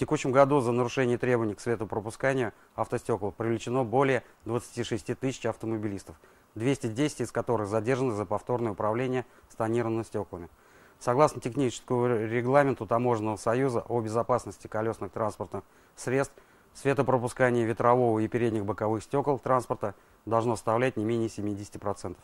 текущем году за нарушение требований к светопропусканию автостекол привлечено более 26 тысяч автомобилистов, 210 из которых задержаны за повторное управление с тонированными стеклами. Согласно техническому регламенту Таможенного союза о безопасности колесных транспортных средств, светопропускание ветрового и передних боковых стекол транспорта должно составлять не менее 70%.